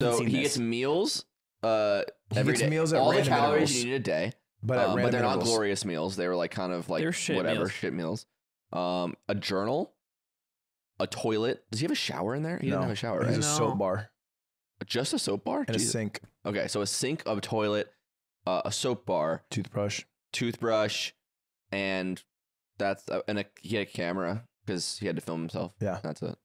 So he this. gets meals uh He every gets day. meals at all the random calories intervals. you need a day. but at um, but they're not glorious meals. They were like kind of like shit whatever meals. shit meals. Um, a journal, a toilet. Does he have a shower in there? He no, didn't have a shower, Right? He's a soap bar Just a soap bar. and a sink, Okay, so a sink, a toilet, uh, a soap bar, toothbrush. toothbrush, and that's uh, and a, he had a camera because he had to film himself. Yeah. That's it.